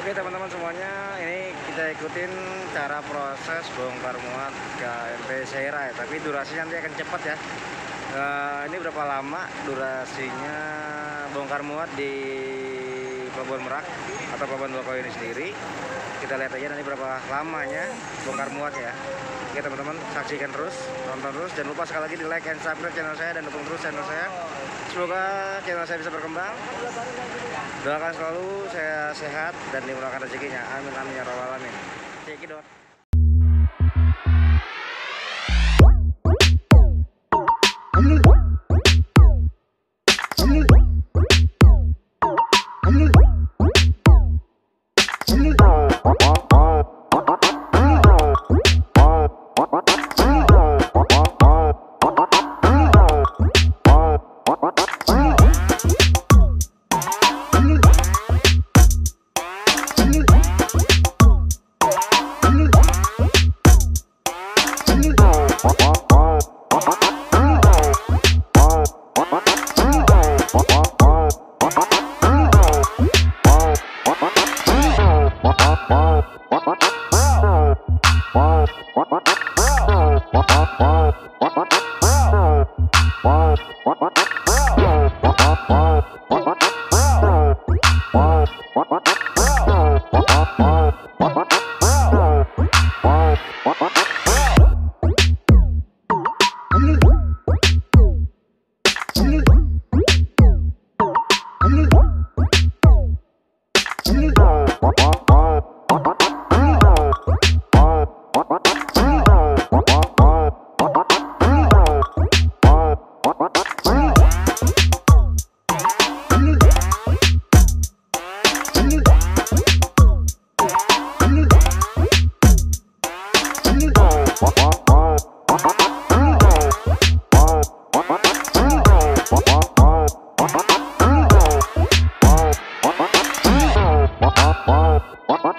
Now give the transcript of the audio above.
Oke teman-teman semuanya, ini kita ikutin cara proses bongkar muat KMP Seira ya. Tapi durasinya nanti akan cepat ya. Nah, ini berapa lama durasinya bongkar muat di Pelabuhan Merak atau Pelabuhan Bakau ini sendiri? Kita lihat aja nanti berapa lamanya bongkar muat ya. Oke teman-teman, saksikan terus, tonton terus. Jangan lupa sekali lagi di like and subscribe channel saya dan dukung terus channel saya. Semoga channel saya bisa berkembang. Doakan selalu saya sehat dan dimurahkan rezekinya. Amin amin ya rabbal alamin. Cekidot. Wow.